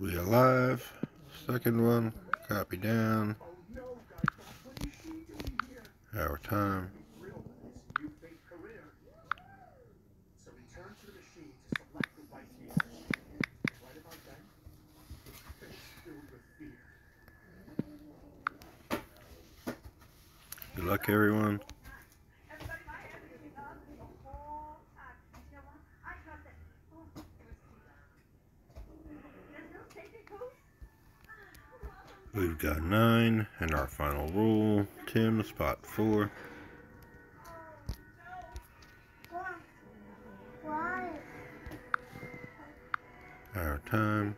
We alive. Second one. Copy down. Our time. Good luck, everyone. We've got nine, and our final rule, Tim, spot four. Our time.